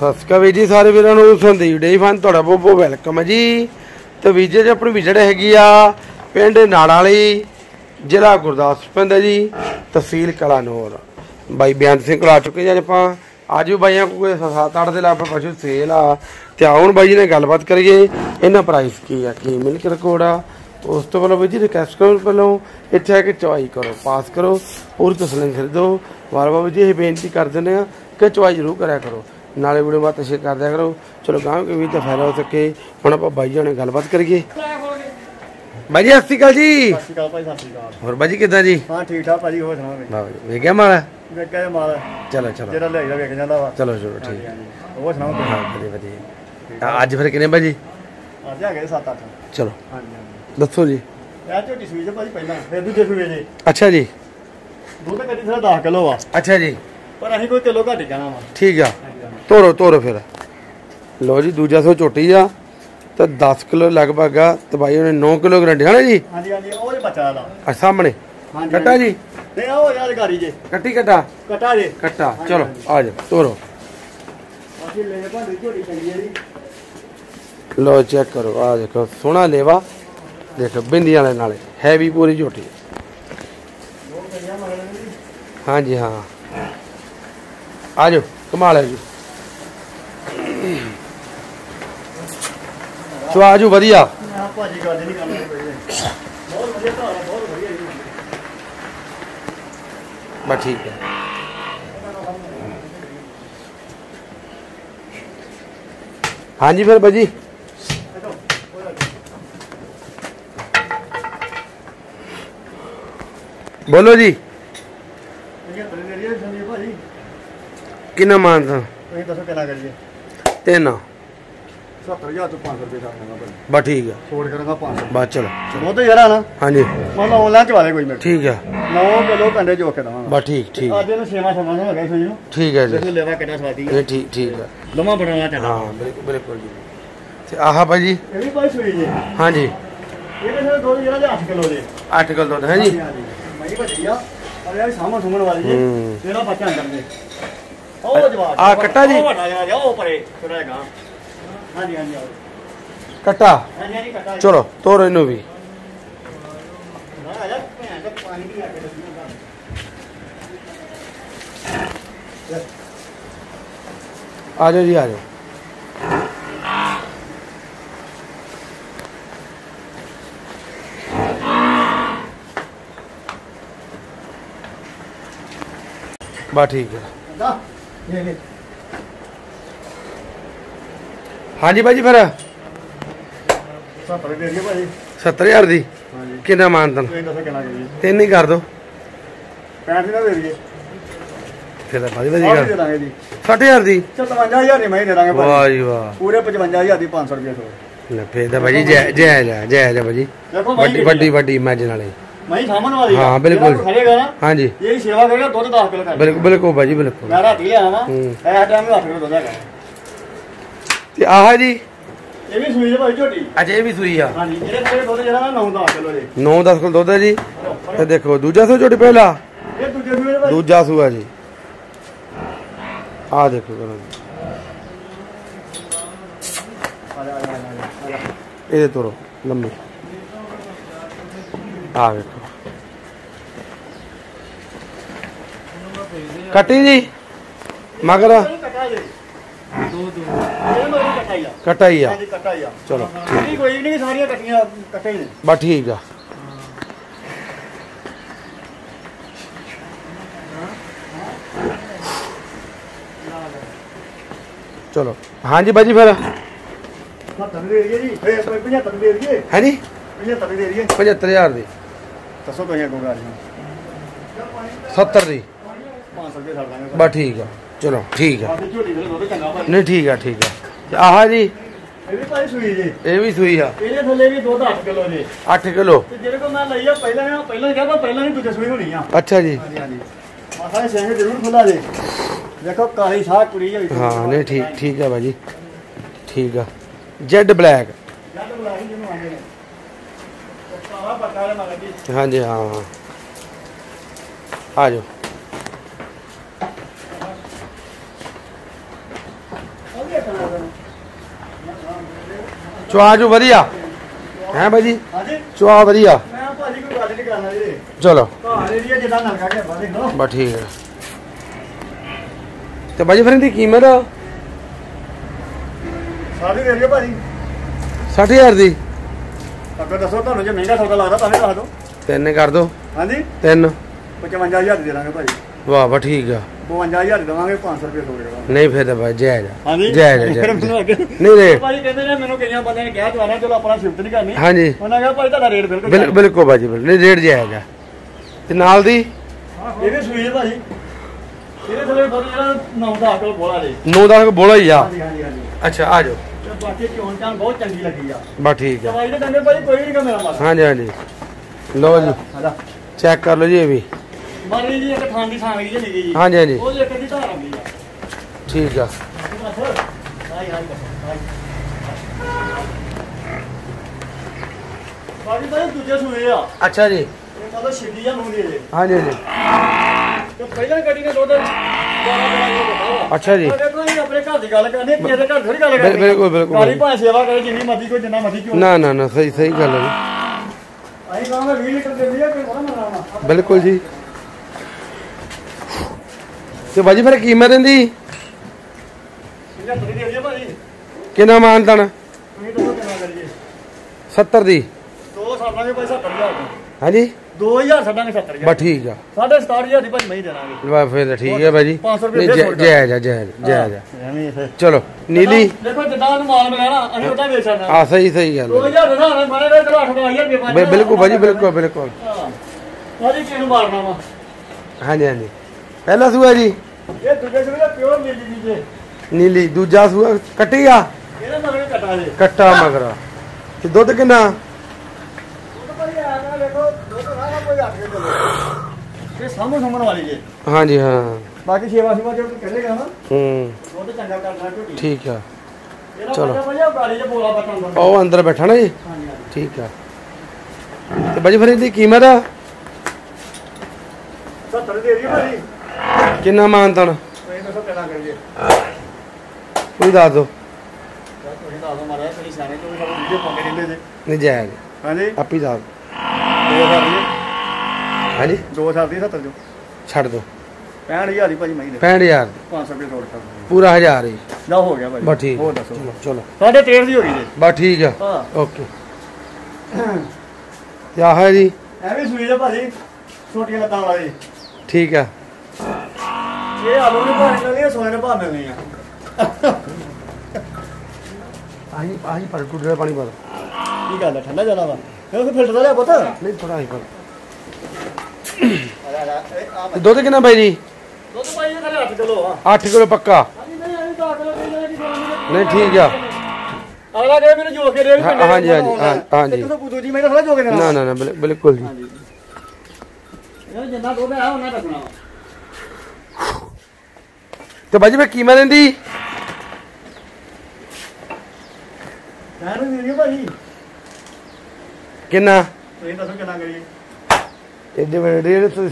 ਸਤਿ ਸ਼੍ਰੀ ਅਕਾਲ ਵੀਰ ਜੀ, ਸਾਰੇ ਵੀਰਾਂ ਨੂੰ ਸੰਦੀਪ ਡੇ ਫਨ ਤੁਹਾਡਾ ਬਹੁਤ ਬਹੁਤ ਵੈਲਕਮ ਹੈ ਜੀ। ਤੇ ਵੀਰ ਜੀ ਆਪਣੀ ਵਿਜੜ ਹੈਗੀ ਆ ਪਿੰਡ ਨਾੜਾ ਵਾਲੀ ਜ਼ਿਲ੍ਹਾ ਗੁਰਦਾਸਪੁਰ ਹੈ ਜੀ, ਤਹਿਸੀਲ ਕਲਾਨੌਰ। ਬਾਈ ਬਿਆਨ ਸਿੰਘ ਕੋਲ ਆ ਚੁੱਕੇ ਜੀ ਅੱਜ ਆਪਾਂ। ਅੱਜ ਵੀ ਬਾਈਆਂ ਕੋਲ ਸੱਤ ਅੱਠ ਦੇ ਲਾਭ ਪਸ਼ੂ ਸੇਲ ਆ। ਤੇ ਆਉਣ ਬਾਈ ਜੀ ਨੇ ਗੱਲਬਾਤ ਕਰੀਏ, ਇਹਨਾਂ ਪ੍ਰਾਈਸ ਕੀ ਆ, ਕੀ ਮਿਲਕ ਰਿਕਾਰਡ ਆ। ਉਸ ਤੋਂ ਪਹਿਲਾਂ ਵੀਰ ਜੀ ਰਿਕਵੈਸਟ ਕਰੋ ਪਹਿਲਾਂ ਇੱਥੇ ਆ ਕੇ ਚੁਆਈ ਕਰੋ ਪਾਸ ਕਰੋ, ਪੂਰੀ ਤਸਲੀਮ ਖਰੀਦੋ। ਵਾਰ ਵਾਰ ਜੀ, ਇਹ ਬੇਨਤੀ ਕਰ ਦਿੰਦੇ ਆ ਕਿ ਚੁਆਈ ਜ਼ਰੂਰ ਕਰਿਆ ਕਰੋ। ਨਾਲੇ ਵੀਡੀਓ ਬਾਤ ਸ਼ੇਅਰ ਕਰ ਦਿਆ ਕਰੋ। ਚਲੋ ਗਾਂਹ ਕੇ ਵੀ ਤਾਂ ਫਾਇਦਾ ਹੋ ਸਕੇ। ਹੁਣ ਆਪਾਂ ਬਾਈ ਜੀ ਨਾਲ ਗੱਲਬਾਤ ਕਰੀਏ। ਬਾਈ ਜੀ ਸਤਿ ਸ਼੍ਰੀ ਅਕਾਲ ਜੀ। ਸਤਿ ਸ਼੍ਰੀ ਅਕਾਲ ਭਾਈ ਸਤਿ ਸ਼੍ਰੀ ਅਕਾਲ। ਹੋਰ ਬਾਈ ਜੀ ਕਿੱਦਾਂ ਜੀ? ਹਾਂ ਠੀਕ ਠਾਕ ਭਾਜੀ ਹੋ ਸੁਣਾਓ ਬਾਬਾ ਜੀ ਵੇਖਿਆ ਮਾਲਾ? ਵੇਖਿਆ ਮਾਲ। ਚਲੋ ਚਲੋ। ਜਿਹੜਾ ਲਿਆਈਦਾ ਵੇਖ ਜਾਂਦਾ ਵਾ। ਚਲੋ ਚਲੋ ਠੀਕ। ਹੈ ਉਹ ਸੁਣਾਓ ਤੁਸੀਂ? ਹਾਂ ਵਧੀਆ ਵਧੀਆ। ਅੱਜ ਫਿਰ ਕਿੰਨੇ ਬਾਜੀ ਅੱਜ ਆ ਗਏ 7-8 ਚਲੋ। ਹਾਂਜੀ ਦੱਸੋ ਜੀ। ਇਹ ਝੋਟੀ ਸੂਈ ਜੇ ਭਾਜੀ ਪਹਿਲਾਂ ਫਿਰ ਦੂਜੇ ਸੂਏ ਜੇ। ਅੱਛਾ ਜੀ। ਦੁੱਧ ਕੱਢੀ ਸਾਡਾ 10 ਕਿਲੋ ਆ ਅੱਛਾ ਜੀ। ਪਰ ਅਸੀਂ ਕੋਈ ਕਿਲੋ ਘੱਟ ਹੀ ਕਹਿਣਾ ਵਾ। ਠੀਕ ਆ। ਤੋਰੋ ਤੋਰੋ ਫਿਰ। ਲੋ ਜੀ ਦੂਜਾ ਸੋ ਝੋਟੀ ਆ। ਤਾਂ 10 ਕਿਲੋ ਲਗਭਗ ਆ। ਤੇ ਬਾਈ ਉਹਨੇ 9 ਕਿਲੋ ਗਰੰਟੀ ਹੈ ਨਾ ਜੀ? ਹਾਂਜੀ ਹਾਂਜੀ ਉਹ ਜੇ ਬੱਚਾ ਦਾ ਆ ਸਾਹਮਣੇ। ਕੱਟਾ ਜੀ? ਤੇ ਉਹ ਯਾਰ ਗਾਰੀ ਜੇ। ਕੱਟੀ ਕੱਟਾ? ਕਟਾ ਜੇ। ਕੱਟਾ। ਚਲੋ ਆ ਜਾ ਤੋਰੋ ਅਸੀਂ ਲੈ ਭਾਂਡੇ ਝੋਟੀ ਚੰਗੀ ਹੈ ਜੀ। ਲੋ ਚੈੱਕ ਕਰੋ। ਆ ਦੇਖੋ ਸੋਹਣਾ ਲੇਵਾ। ਦੇਖੋ ਬਿੰਦੀਆਂ ਵਾਲੇ ਨਾਲੇ। ਹੈਵੀ ਪੂਰੀ ਝੋਟੀ। ਹਾਂਜੀ ਹਾਂ। ਆ ਜਾਓ ਕਮਾਲ ਹੈ ਜੀ। ਚਵਾਜੂ ਵਧੀਆ ਆ ਭਾਜੀ ਗੱਲ ਨਹੀਂ ਕਰਨੀ ਪਈ ਬਹੁਤ ਵਧੀਆ ਘਰ ਆ ਬਹੁਤ ਵਧੀਆ ਜੀ ਬਸ ਠੀਕ ਹੈ ਹਾਂਜੀ ਫਿਰ ਬਾਜੀ ਬੋਲੋ ਜੀ ਇਹ ਬੜੇ ਨੇੜੇ ਸੰਦੀਪ 70000 ਤੋਂ 500 ਰੁਪਏ ਦਾ ਦੇਣਾ ਭਾਜੀ ਬਸ ਠੀਕ ਆ। ਛੋੜ ਕਰਾਂਗਾ 500 ਬਸ ਚਲੋ ਉਹ ਤਾਂ ਯਾਰ ਆ ਨਾ। ਹਾਂਜੀ। ਮੰਨ ਲਓ ਆਨਲਾਈਨ ਚਵਾ ਦੇ ਕੋਈ ਮੇਰੇ ਠੀਕ ਆ। 9 ਕਿਲੋ ਕੰਡੇ ਜੋ ਕੇ ਦਵਾਂਗਾ। ਬਸ ਠੀਕ ਠੀਕ। ਅੱਜ ਇਹਨੂੰ ਸੇਵਾ ਸਮਾਂ ਹੋ ਗਿਆ ਸੋਈ ਨੂੰ ਠੀਕ ਹੈ ਜੀ। ਦੇਖੋ ਲੈਵਾ ਕਿੰਨਾ ਸਵਾਦੀ ਹੈ ਇਹ ਠੀਕ ਠੀਕ ਆ। ਲਮਾ ਬਣਾਉਣਾ ਚਾਹੀਦਾ ਹਾਂ ਬਿਲਕੁਲ ਬਿਲਕੁਲ ਜੀ। ਤੇ ਆਹ ਭਾਜੀ? ਇਹ ਵੀ ਭਾਈ ਸੋਈ ਜੀ। ਹਾਂਜੀ। ਇਹ ਕਿਸੇ ਦੁੱਧ ਜਿਹੜਾ ਦੇ 8 ਕਿਲੋ ਦੇ 8 ਕਿਲੋ ਦੁੱਧ ਹੈ ਜੀ ਮਈ ਵੱਡੀ ਆ। ਔਰ ਇਹ ਸਾਹਮਣੇ ਸੁਣਨ ਵਾਲੀ ਜੀ। ਤੇਰਾ ਬੱਚਾ ਅੰਦਰ ਦੇ। ਉਹ ਜਵਾਬ ਆਹ ਕੱਟਾ ਜੀ? ਉਹ ਵੱਡਾ ਜਿਹੜਾ ਉਹ ਪਰੇ ਤੁਰਿਆ ਹੈਗਾ ਹਾਂਜੀ ਹਾਂਜੀ ਆਓ। ਕਟਾ। ਹਾਂਜੀ ਹਾਂਜੀ ਕੱਟਾ। ਜੀ। ਚਲੋ ਤੋਰ ਇਹਨੂੰ ਵੀ। ਆ ਜਾਓ ਜੀ ਆ ਜਾਓ। ਬਾ ਠੀਕ ਹੈ ਦਾ ਇਹ ਇਹ ਹਾਂਜੀ ਬਾਜੀ ਫਿਰ। ਸੱਤਰ ਦੇ ਦਿਓ ਭਾਈ 70000 ਦੀ। ਹਾਂਜੀ। ਕਿੰਨਾ ਮਾਨਤਨ ਤੁਸੀਂ ਦੱਸੋ ਕਿੰਨਾ ਕਰੀਏ ਤਿੰਨ ਹੀ ਕਰ ਦੋ। 65 ਦਾ ਦੇ ਦਈਏ। ਫਿਰ ਤਾਂ ਦੇ ਦਾਂਗੇ ਜੀ। 60000 ਦੀ। 55000 ਦੀ ਮੈਂ ਦੇ ਦਾਂਗੇ ਵਾਹ ਜੀ ਵਾਹ। ਪੂਰੇ 55000 ਦੀ 500 ਰੁਪਏ ਤੋਂ। ਲੈ ਫਿਰ ਤਾਂ ਬਾਜੀ ਜੈ ਜੈ ਜੈ ਜੈ ਜੈ ਬਾਜੀ ਦੇਖੋ ਵੱਡੀ ਵੱਡੀ ਵੱਡੀ ਇਮੇਜਿਨ ਵਾਲੀ। ਮੈਂ ਸਾਹਮਣੇ ਵਾਲੀ ਹਾਂ, ਬਿਲਕੁਲ। ਖੜੇਗਾ ਨਾ ਹਾਂਜੀ। ਇਹ ਸੇਵਾ ਕਰੇਗਾ ਦੁੱਧ 10 ਕਿਲੋ ਕਰ। ਬਿਲਕੁਲ ਬਿਲਕੁਲ ਬਾਜੀ ਬਿਲਕੁਲ। ਮੈਂ ਰਾਤੀ ਲਿਆ ਵਾ। ਹੂੰ। ਇਹ ਟਾਈਮ 8 ਕਿਲੋ ਦੁੱਧ ਹੈਗਾ। ਤੇ ਆਹ ਜੀ। ਇਹ ਵੀ ਸੂਈ ਦੇ ਭਾਈ ਝੋਟੀ? ਅਜੇ ਵੀ ਸੂਈ ਆ। ਹਾਂਜੀ ਇਹਦੇ ਦੁੱਧ ਜਿਹੜਾ ਨਾ 9 10 ਕਿਲੋ ਦੇ 9-10 ਕਿਲੋ ਦੁੱਧ ਹੈ ਜੀ। ਤੇ ਦੇਖੋ ਦੂਜਾ ਸੂ ਝੋਟੀ ਪਹਿਲਾ? ਇਹ ਦੂਜੇ ਸੂਏ ਭਾਈ। ਦੂਜਾ ਸੂਆ ਜੀ। ਆ ਦੇਖੋ ਕਰੋ ਇਹਦੇ ਤੋਰੋ ਲੰਮੀ। ਆ ਵੇਖੋ। ਕੱਟੀ ਜੀ। ਮਗਰ। ਇਹਨੂੰ ਕੱਟਾ ਜੇ ਦੋ ਦੋ ਇਹ ਮਗਰ ਕੱਟਾ ਹੀ ਆ ਕਟਾ ਹੀ ਆ ਹਾਂਜੀ ਕੱਟਾ ਹੀ ਆ ਚਲੋ ਨਹੀਂ ਕੋਈ ਨਹੀਂ ਸਾਰੀਆਂ ਕੱਟੀਆਂ ਕੱਟੇ ਹੀ ਨੇ ਬਸ ਠੀਕ ਆ ਚਲੋ ਹਾਂਜੀ ਬਾਜੀ ਫਿਰ 70 ਦੇ ਦਈਏ ਜੀ ਇਹ 75 ਦੇ ਦਈਏ ਹੈ ਜੀ 75 ਦੇ ਦਈਏ 75000 ਦੀ ਦੱਸੋ ਤੁਸੀਂ ਅੱਗੋਂ ਗੱਲ 70 ਦੀ 500 ਰੁਪਏ ਛੱਡ ਦਾਂਗੇ ਬਸ ਠੀਕ ਆ ਚਲੋ ਠੀਕ ਆ ਆਪਣੀ ਝੋਟੀ ਦੇ ਦੁੱਧ ਚੰਗਾ ਭਾਈ ਨਹੀਂ ਠੀਕ ਆ ਠੀਕ ਆ ਤੇ ਆਹ ਜੀ ਇਹ ਵੀ ਭਾਈ ਸੂਈ ਜੀ ਇਹ ਵੀ ਸੂਈ ਆ ਇਹਦੇ ਥੱਲੇ ਵੀ ਦੁੱਧ 8 ਕਿਲੋ ਜੀ 8 ਕਿਲੋ ਤੇ ਜਿਹੜੇ ਕੋ ਮੈਂ ਲਈ ਆ ਪਹਿਲਾਂ ਨਾ ਪਹਿਲਾਂ ਕਿਹਾ ਪਹਿਲਾਂ ਨਹੀਂ ਦੂਜੇ ਸੂਈ ਹੋਣੀ ਆ ਅੱਛਾ ਜੀ ਹਾਂਜੀ ਹਾਂਜੀ ਮਾਸਾ ਸਿੰਘ ਜ਼ਰੂਰ ਖੁੱਲਾ ਜੇ ਦੇਖੋ ਕਾਲੀ ਸਾਹ ਕੁੜੀ ਹੋਈ ਹਾਂ ਨਹੀਂ ਠੀਕ ਠੀਕ ਆ ਬਾਜੀ ਠੀਕ ਆ ਜੈਡ ਬਲੈਕ ਜੱਟ ਬੁਲਾਈ ਜਿਹਨੂੰ ਆਂਦੇ ਨੇ ਕਾਲਾ ਪੱਕਾ ਵਾਲੇ ਮਗਰ ਜੀ ਹਾਂਜੀ ਹਾਂ ਆ ਜਾਓ ਚੁਆ ਜੋ ਵਧੀਆ। ਹੈ ਵਧੀਆ। ਮੈਂ ਭਾਜੀ ਕੋਈ ਗੱਲ ਨਹੀਂ ਕਰਨਾ ਜੀ ਚਲੋ। ਘਰ ਏਰੀਆ ਜਿੱਦਾਂ ਨਲਕਾ ਕੇ ਬਾਦੇ ਲੋ ਬਸ ਠੀਕ ਹੈ ਤੇ ਬਾਜੀ ਫਿਰ ਇਹਦੀ ਕੀਮਤ? ਸਾਡੀ ਦੇ ਦਿਓ ਭਾਜੀ। 60000 ਦੀ? ਅੱਗੇ ਦੱਸੋ ਤੁਹਾਨੂੰ ਜੇ ਮਹਿੰਗਾ ਸੌਦਾ ਲੱਗਦਾ ਤਾਂ ਵੀ ਦੱਸ ਦਿਓ। ਤਿੰਨ ਕਰ ਦੋ। ਹਾਂਜੀ। ਤਿੰਨ। 55000 ਦੇ ਦਾਂਗੇ ਭਾਜੀ। ਵਾਹ ਬਾ ਠੀਕ ਆ। 52000 ਦੇਵਾਂਗੇ 500 ਰੁਪਏ ਸੋਚ ਦੇਵਾਂਗੇ ਨਹੀਂ ਫਿਰ ਤਾਂ ਬਾਈ ਜਾਇਜ਼। ਹਾਂਜੀ? ਜਾਇਜ਼ ਜਾਇਜ਼ ਨਹੀਂ ਰੇ ਭਾਜੀ ਕਹਿੰਦੇ ਨੇ ਮੈਨੂੰ ਕਈਆਂ ਬੰਦਿਆਂ ਨੇ ਕਿਹਾ ਚਵਾਣਾ ਚਲੋ ਆਪਣਾ ਸ਼ਿਫਟ ਨਹੀਂ ਕਰਨੀ। ਹਾਂਜੀ। ਉਹਨਾਂ ਕਿਹਾ ਭਾਈ ਤੁਹਾਡਾ ਰੇਟ ਬਿਲਕੁਲ ਬਿਲ- ਬਿਲਕੁਲ ਬਾਜੀ ਬਿਲਕੁਲ। ਨਹੀਂ ਰੇਟ ਜਾਇਜ਼ ਆ। ਤੇ ਨਾਲ ਦੀ? ਇਹ ਵੀ ਸੂਈ ਹੈ ਭਾਜੀ। ਇਹਦੇ ਥੱਲੇ ਬਹੁਤ ਜਿਹੜਾ 9 ਦਾ ਕੋਲ ਬੋਲਾ ਜੀ। 9 ਦਾ ਬੋਲਾ ਹੀ ਆ? ਹਾਂਜੀ ਹਾਂਜੀ ਹਾਂਜੀ। ਅੱਛਾ ਆ ਜਾਓ। ਬਾਕੀ ਚੋਣ ਚਾਂ ਬਹੁਤ ਚੰਗੀ ਲੱਗੀ ਆ। ਬਸ ਠੀਕ ਆ। ਦਵਾਈ ਦੇ ਡੰਗੇ ਭਾਜੀ ਕੋਈ ਨਹੀਂ ਗਾ ਮੇਰਾ ਮਾਲ। ਹਾਂਜੀ ਹਾਂਜੀ। ਲਓ ਜੀ। ਚੈੱਕ ਕਰ ਲਓ ਜੀ ਇਹ ਵੀ। ਜੀ ਇੱਕ ਗਈ ਜੀ। ਜੀ ਹਾਂਜੀ ਹਾਂਜੀ। ਉਹ ਇੱਕ ਦੀ ਧਾਰ ਆਉਂਦੀ ਆ। ਠੀਕ ਆ। ਦੂਜੇ ਸੂਏ ਅੱਛਾ ਜੀ। ਇਹ ਕਦੋਂ ਛਿੱਡੀ ਆ ਨੂੰ ਦੀ ਜੇ। ਹਾਂਜੀ ਹਾਂਜੀ। ਤੇ ਪਹਿਲਾਂ ਗੱਡੀ ਨੇ ਦੁੱਧ 12 12 ਕਿਲੋ ਦਿੱਤਾ ਵਾ। ਅੱਛਾ ਜੀ। ਆਪਣੇ ਘਰ ਦੀ ਗੱਲ ਕਰਨੀ ਕਿਸੇ ਦੇ ਘਰ ਥੋੜੀ ਗੱਲ ਕਰਨੀ ਬਿਲਕੁਲ ਬਿਲਕੁਲ। ਕਾਲੀ ਭਾਵੇਂ ਸੇਵਾ ਕਰੇ ਜਿੰਨੀ ਮਰਜ਼ੀ ਕੋਈ ਜਿੰਨਾ ਮਰਜ਼ੀ ਕਿਉਂ ਨਾ ਨਾ ਨਾ ਸਹੀ ਸਹੀ ਗੱਲ ਹੈ ਅਸੀਂ ਕਹਾਂਗੇ 20 ਲੀਟਰ ਦਿੰਦੀ ਆ ਕੋਈ ਬੜਾ ਮਨਾਵਾ ਜੀ ਬਿਲਕੁਲ ਜੀ। ਤੇ ਬਾਜੀ ਫਿਰ ਕੀਮਤ ਇਹਦੀ ਹੈ ਦੇ ਭਾਜੀ ਕਿੰਨਾ ਕਿੰਨਾ ਕਰੀਏ 70 ਦੀ। ਦੋ ਸਾਡਾਂਗੇ ਭਾਈ 70000 ਦਾ। ਹਾਂਜੀ? 2000 ਸਾਡਾਂਗੇ 70000 ਬਸ ਠੀਕ ਆ। ਸਾਢੇ 67000 ਦੀ ਭਾਈ ਮੈਂ ਹੀ ਦੇਣਾਗੇ ਵਾ ਫਿਰ ਠੀਕ ਹੈ ਬਾਜੀ। 500 ਰੁਪਏ ਜੈ ਜੈ ਜੈ ਜੈ ਹੀ ਚਲੋ ਨੀਲੀ। ਦੇਖੋ ਜਿੱਦਾਂ ਨੂੰ ਮਾਲ ਮਿਲਿਆ ਨਾ ਅਸੀਂ ਉਹਦਾ ਵੇਚ ਸਕਦੇ ਆ ਸਹੀ ਸਹੀ ਗੱਲ ਹੈ 2000 ਦਾ ਨਾ ਮਾਰੇ ਦੇ ਚਲੋ 8000 ਰੁਪਏ ਬਿ- ਬਿਲਕੁਲ ਬਾਜੀ ਬਿਲਕੁਲ ਬਿਲਕੁਲ। ਭਾਜੀ ਕਿਹਨੂੰ ਮਾਰਨਾ ਵਾ? ਹਾਂਜੀ ਹਾਂਜੀ। ਪਹਿਲਾ ਸੂਆ ਜੀ। ਇਹ ਦੂਜੇ ਸਵੇਲੇ ਪਿਓਰ ਮਿਲ ਜੀ ਜੇ। ਨੀਲੀ ਦੂਜਾ ਸੂਆ ਕੱਟੀ ਆ? ਇਹਦੇ ਮਗਰ ਕਟਾ ਦੇ ਕੱਟਾ ਮਗਰਾ। ਤੇ ਦੁੱਧ ਕਿੰਨਾ? ਤਾਂ ਭਾਈ ਆ ਨਾ ਦੇਖੋ ਦੁੱਧ ਨਾ ਕੋਈ ਅੱਠ ਕੇ ਚਲੋ ਇਹ ਸਾਹਮਣੇ ਸਾਹਮਣੇ ਵਾਲੀ ਜੇ। ਹਾਂਜੀ ਹਾਂ। ਬਾਕੀ ਸੇਵਾ ਸੇਵਾ ਜੋ ਤੂੰ ਕਹਿੰਦੇ ਨਾ ਹੂੰ। ਦੁੱਧ ਚੰਗਾ ਕਰਨਾ ਝੋਟੀ। ਠੀਕ ਆ। ਚਲੋ। ਉਹ ਅੰਦਰ ਬੈਠਾ ਨਾ ਜੀ? ਠੀਕ ਆ। ਤੇ ਬਾਜੀ ਫਿਰ ਇਹਦੀ ਕੀਮਤ ਆ? 70 ਦੇ ਰਹੀ ਭਾਜੀ ਕਿੰਨਾ ਮਾਨਤਨ ਤੁਸੀਂ ਦੱਸੋ ਕਿੰਨਾ ਕਰੀਏ? ਕੋਈ ਦੱਸ ਦੋ। ਤੁਸੀਂ ਦੱਸ ਦਿਓ ਮਾਰਾ ਤੁਸੀਂ ਸਿਆਣੇ ਸਭ ਵੀਡੀਓ ਪਾਉਂਦੇ ਰਹਿੰਦੇ ਜੇ? ਨਹੀਂ ਜਾਇਜ਼ ਹਾਂਜੀ। ਆਪੀ ਦੱਸ ਦੋ। ਹਾਂਜੀ? ਦੋ ਸਾਲ ਦੀ 70 ਜੋ ਛੱਡ ਦੋ। 65000 ਦੀ ਭਾਜੀ ਮੈਂ ਹੀ ਦੇ। 65000 ਦੀ 500 ਰੁਪਏ ਛੋੜ ਕਰ ਪੂਰਾ 1000 ਹੀ। ਜਾ ਹੋ ਗਿਆ ਭਾਜੀ। ਬਸ ਠੀਕ। ਹੋਰ ਦੱਸੋ। ਚਲੋ, ਸਾਡੇ 13 ਦੀ ਹੋ ਗਈ ਜੇ। ਬਸ ਠੀਕ ਆ। ਓਕੇ। ਆਹ ਹੈ ਜੀ। ਐਵੇਂ ਸੂਈ ਜੇ ਭਾਜੀ। ਛੋਟੀਆਂ ਲੱਤਾਂ ਵਾਲੀ ਠੀਕ ਆ। ਇਹ ਆਲੂ ਨੇ ਭਾਅ ਮਿਲਣੀ ਆ ਸੋਨੇ ਨੇ ਭਾਅ ਮਿਲਣੀ ਆ। ਆਹੀ ਆਹੀ ਪਰ ਕੁੜੇ ਪਾਣੀ ਪਰ ਕੀ ਗੱਲ ਹੈ ਠੰਡਾ ਜ਼ਿਆਦਾ ਵਾ? ਇਹ ਫਿਰ ਫਿਲਟਰ ਦਾ ਲਿਆ ਪੁੱਤ? ਨਹੀਂ ਥੋੜਾ ਆਹੀ ਪਰ ਜਾ ਦੁੱਧ ਕਿੰਨਾ ਬਾਈ ਜੀ? ਦੁੱਧ ਭਾਈ ਇਹ ਥਲੇ 8 ਕਿਲੋ ਆ। 8 ਕਿਲੋ ਪੱਕਾ। ਨਹੀਂ ਅਸੀਂ 10 ਕਿਲੋ ਦੇ ਜਾਣਾ ਕਿ ਨਹੀਂ ਠੀਕ ਆ। ਅਗਲਾ ਕਹੇ ਮੈਨੂੰ ਜੋੜ ਕੇ ਦੇ ਵੀ ਹਾਂ, ਪਿੰਡੇ ਹਾਂਜੀ, ਹਾਂਜੀ, ਹਾਂ, ਹਾਂਜੀ। ਤੁਸੀਂ ਦੂਜੀ ਮੈਂ ਥੋੜਾ ਜੋੜ ਕੇ ਦੇਣਾ। ਨਾ ਨਾ ਨਾ ਬਿਲ- ਬਿਲਕੁਲ ਜੀ। ਇਹ ਜਿੰਨਾ ਦੁੱਧ ਆ ਉਹਨਾਂ ਰੱਖਣਾ ਤੇ ਬਾਜੀ ਮੈਂ ਕੀਮਤ ਦਿੰਦੀ? ਨਹੀਂ ਭਾਜੀ। ਕਿੰਨਾ? ਤੁਸੀਂ ਦੱਸੋ ਕਿੰਨਾ ਕਰੀਏ। ਐਡੇ ਵੱਡੇ ਜਿਹੜੇ ਤੁਸੀਂ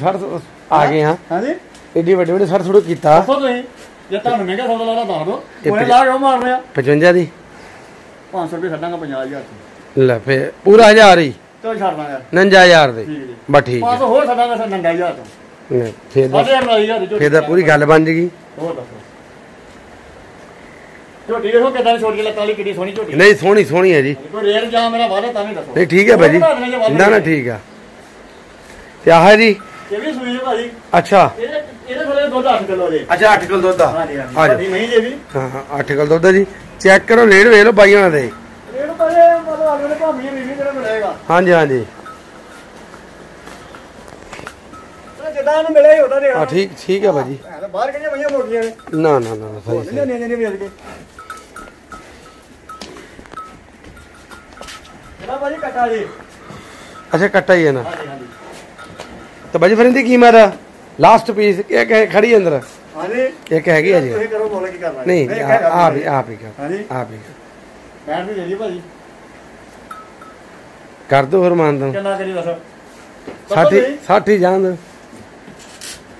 ਆ ਗਏ ਹਾਂ ਹਾਂਜੀ। ਐਡੇ ਵੱਡੇ ਵੱਡੇ ਸਰ ਥੋੜਾ ਕੀਤਾ। ਦੱਸੋ ਤੁਸੀਂ। ਜੇ ਤੁਹਾਨੂੰ ਮਹਿੰਗਾ ਸੌਦਾ ਦੱਸ ਇਹ ਉਹਨੇ ਲਾ ਕੇ ਉਹ ਮਾਰਨੇ ਆ। 55 ਦੀ? 500 ਰੁਪਏ ਛੱਡਾਂਗਾ 50000 ਚ। ਲੈ ਫੇ ਪੂਰਾ 1000 ਹੀ। ਤੇ ਛੱਡ ਦਾਂਗਾ। 59000 ਦੇ। ਠੀਕ ਹੈ 500 ਹੋਰ ਛੱਡਾਂਗਾ ਸਰ 90000 ਤੋਂ। ਫੇਰ ਦੀ ਫੇਰ ਤਾਂ ਪੂਰੀ ਗੱਲ ਬਣ ਜੇਗੀ। ਹੋਰ ਦੱਸੋ। ਝੋਟੀ ਦੇਖੋ ਕਿਦਾਂ ਛੋਟੀ ਲੱਤਾਂ ਵਾਲੀ ਕਿੱਡੀ ਸੋਹਣੀ ਝੋਟੀ ਨਹੀਂ ਸੋਹਣੀ ਸੋਹਣੀ ਹੈ ਜੀ। ਕੋਈ ਰੇਰ ਜਾਂ ਮੇਰਾ ਵਾਦਾ ਤਾਂ ਵੀ ਦੱਸੋ। ਨਹੀਂ ਠੀਕ ਹੈ ਭਾਜੀ। ਜੇ ਨਾ ਨਾ ਠੀਕ ਆ। ਤੇ ਆਹ ਜੀ? ਇਹ ਵੀ ਸੂਈ ਹੈ ਭਾਜੀ। ਅੱਛਾ। ਇਹਦੇ ਇਹਦੇ ਥੋੜੇ ਦੁੱਧ 8 ਕਿਲੋ ਦੇ ਅੱਛਾ 8 ਕਿਲੋ ਦੁੱਧ ਆ। ਜਾਓ। ਵੱਡੀ ਨਹੀਂ ਜੇ ਵੀ। ਹਾਂ ਹਾਂ 8 ਕਿਲੋ ਦੁੱਧ ਆ ਜੀ। ਚੈੱਕ ਕਰੋ ਰੇਟ ਵੇਖ ਲਓ ਬਾਈਆਂ ਦੇ। ਰੇਟ ਪਹਿਲੇ ਮਤਲਬ ਅਗਲੇ ਭਾਮੀ ਵੀ ਜਿਹੜਾ ਮਿਲੇਗਾ। ਹਾਂਜੀ ਹਾਂਜੀ। ਤੇ ਉਹਨੂੰ ਮਿਲਿਆ ਹੀ ਉਹਦਾ ਦੇਣਾ ਆ ਠੀਕ ਠੀਕ ਹੈ ਭਾਜੀ। ਬਾਹਰ ਕਿੰਨੀਆਂ ਮਈਆਂ ਮੋਟੀਆਂ ਨੇ? ਨਾ ਨਾ ਨਾ ਨਾ, ਸਹੀ ਨਹੀਂ ਸਹੀ ਨਹੀਂ ਨਹੀਂ ਵੇਚ ਕੇ ਇਹਦਾ ਭਾਜੀ ਕਟਾ ਜੀ। ਅੱਛਾ ਕੱਟਾ ਹੀ ਹੈ ਨਾ। ਹਾਂਜੀ ਹਾਂਜੀ। ਤੇ ਭਾਜੀ ਫਿਰ ਇਹਦੀ ਕੀਮਤ ਲਾਸਟ ਪੀਸ ਇੱਕ ਹੈ ਖੜੀ ਅੰਦਰ। ਹਾਂਜੀ। ਇੱਕ ਹੈਗੀ ਹੈ ਜੀ। ਤੁਸੀਂ ਕਰੋ ਬੋਲੇ ਕੀ ਕਰਨਾ ਨਹੀਂ ਆਪ ਹੀ ਆਪ ਹੀ ਕਰ। ਹਾਂਜੀ। ਆਪ ਹੀ ਕਰ। ਮੈਂ ਵੀ ਦੇ ਦੀ ਭਾਜੀ। ਕਰ ਦੋ ਫਿਰ ਮਾਨਦਨ ਕਿੰਨਾ ਕਰੀ ਦੱਸੋ। 60 60 ਜਾਣ।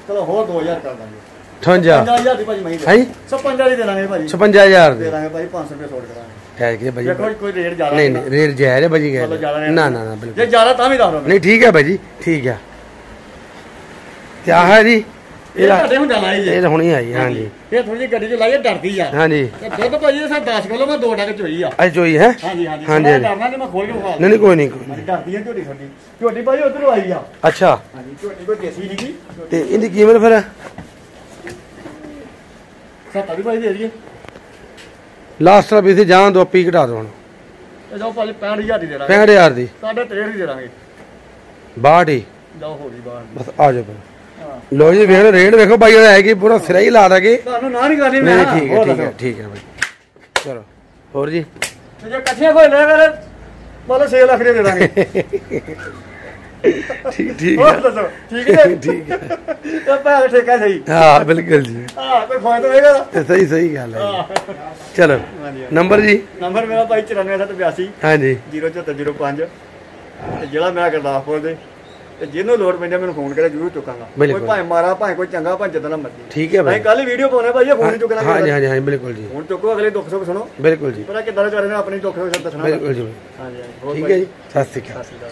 ਚਲੋ ਹੋਰ 2000 ਕਰ ਦਾਂਗੇ। 58 55000 ਦੀ ਭਾਜੀ ਮਹੀਂ ਹੈ? ਦੇ। 56 ਦੀ ਦਾਂਗੇ ਭਾਜੀ। 56000 ਦੇ। ਦਾਂਗੇ ਭਾਜੀ 500 ਰੁਪਏ ਛੋੜ ਕਰਾਂਗੇ। ਹੈ ਕਿ ਭਾਜੀ? ਦੇਖੋ ਜੀ, ਕੋਈ ਰੇਟ ਜ਼ਿਆਦਾ ਨਹੀਂ ਨਹੀਂ ਰੇਟ ਜਾਇਜ਼ ਹੈ ਭਾਜੀ ਗਏ ਨਾ ਨਾ ਨਾ ਬਿਲਕੁਲ। ਜੇ ਜ਼ਿਆਦਾ ਤਾਂ ਵੀ ਦੱਸ ਦੋ ਨਹੀਂ ਠੀਕ ਹੈ ਭਾਜੀ ਠੀਕ ਹੈ। ਆਹ ਹੈ ਜੀ? ਇਹ ਇਹਦਾ ਤੁਹਾਡੇ ਹੁਣ ਜਾਣਾ ਹੀ ਜੇ ਇਹ ਤਾਂ ਹੁਣੀ ਆਈ ਹਾਂਜੀ। ਇਹ ਥੋੜੀ ਜਿਹੀ ਗੱਡੀ 'ਚ ਲਾਈਏ ਡਰਦੀ ਆ। ਹਾਂਜੀ। ਤੇ ਦੁੱਧ ਭਾਜੀ ਇਹ 10 ਕਿਲੋ ਮੈਂ ਦੋ ਟੱਕ ਚੋਈ ਆ। ਅੱਜ ਚੋਈ ਹੈ? ਹਾਂਜੀ ਹਾਂਜੀ। ਹਾਂਜੀ। ਡਰਨਾ ਨਹੀਂ ਮੈਂ ਖੋਲ ਕੇ ਵਿਖਾ ਨਹੀਂ ਨਹੀਂ ਕੋਈ ਨਹੀਂ ਕੋਈ ਨਹੀਂ। ਡਰਦੀ ਆ ਝੋਟੀ ਤੁਹਾਡੀ ਝੋਟੀ ਭਾਜੀ ਉਧਰੋਂ ਆਈ ਆ। ਅੱਛਾ। ਹਾਂਜੀ ਝੋਟੀ ਕੋਈ ਦੇਸੀ ਨਹੀਂਗੀ ਤੇ ਇਹਦੀ ਕੀਮਤ ਫਿਰ? ਸੱਤਾ ਵੀ ਭਾਜੀ ਦੇ ਦਈਏ। ਲਾਸਟ ਰੁਪਏ ਤੇ ਜਾਣ ਦੋ ਪੀ ਘਟਾ ਦੋ ਹੁਣ। ਇਹ ਜਾਓ ਭਾਜੀ 65000 ਦੀ ਦੇ ਦਾਂਗੇ। 65000 ਦੀ। ਸਾਢੇ 63 ਦੀ ਦੇ ਦਾਂਗੇ। 62 ਹੀ। ਜਾਓ ਹੋ ਗਈ ਬਾਹਰ ਬਸ ਆ ਜਾਓ ਫਿਰ। ਹਾਂ ਲੋ ਜੀ ਵੇਖ ਰੇਟ ਵੇਖੋ ਬਾਈ ਉਹਦਾ ਹੈ ਕਿ ਪੂਰਾ ਸਿਰਾ ਹੀ ਲਾ ਦਾਂਗੇ ਤੁਹਾਨੂੰ ਨਾ ਨਹੀਂ ਕਰਨੀ ਮੈਂ। ਨਹੀਂ, ਠੀਕ ਹੈ ਠੀਕ ਹੈ ਦੱਸੋ। ਠੀਕ ਹੈ ਬਾਈ। ਚਲੋ ਹੋਰ ਜੀ? ਜੇ ਇਕੱਠੀਆਂ ਕੋਈ ਲੈ ਫਿਰ ਮਤਲਬ 6 ਲੱਖ ਦੇ ਦੇ ਦਾਂਗੇ। ਠੀਕ ਠੀਕ ਹੋਰ ਦੱਸੋ ਠੀਕ ਹੈ? ਠੀਕ ਹੈ। ਤੇ ਪੈਸੇ ਠੇਕਾ ਸਹੀ। ਹਾਂ ਬਿਲਕੁਲ ਜੀ। ਹਾਂ ਕੋਈ ਫਾਇਦਾ ਹੋਏਗਾ ਸਹੀ ਸਹੀ ਗੱਲ ਹੈ। ਚਲੋ ਨੰਬਰ ਜੀ? ਨੰਬਰ ਮੇਰਾ ਭਾਈ 9482 ਹਾਂਜੀ। 07405 ਤੇ ਜਿਹੜਾ ਮੇਰਾ ਗੁਰਦਾਸਪੁਰ ਦੇ। ਤੇ ਜਿਹਨੂੰ ਲੋੜ ਪੈਂਦੀ ਆ ਮੈਨੂੰ ਫੋਨ ਕਰੇ ਜ਼ਰੂਰ ਚੁੱਕਾਂਗਾ। ਬਿਲਕੁਲ। ਕੋਈ ਭਾਵੇਂ ਮਾਰਾ ਭਾਵੇਂ ਕੋਈ ਚੰਗਾ ਭਾਵੇਂ ਜਿੱਦਾਂ ਦਾ ਮਰਜ਼ੀ। ਠੀਕ ਹੈ ਅਸੀਂ ਬਾਈ ਕੱਲ ਵੀਡੀਓ ਪਾਉਣੇ ਭਾਈ ਇਹ ਫੋਨ ਹੀ ਚੁੱਕਣਾ ਹਾਂਜੀ ਹਾਂਜੀ ਹਾਂਜੀ ਬਿਲਕੁਲ ਜੀ। ਫੋਨ ਚੁੱਕੋ ਅਗਲੇ ਦੁੱਖ ਸੁੱਖ ਸੁਣੋ। ਬਿਲਕੁਲ ਜੀ। ਪਤਾ ਕਿੱਦਾਂ ਦੇ ਚਾਰੇ ਨੇ ਆਪਣੀ ਦੁੱਖ ਸੁੱਖ ਦੱਸਣਾ। ਬਿਲਕੁਲ ਜੀ ਹਾਂਜੀ ਹਾਂਜੀ ਹੋਰ ਠੀਕ ਭਾਈ, ਹੈ ਜੀ। ਸਤਿ ਸ਼੍ਰੀ ਅਕਾਲ। ਸਤਿ ਸ਼੍ਰੀ ਅਕਾਲ।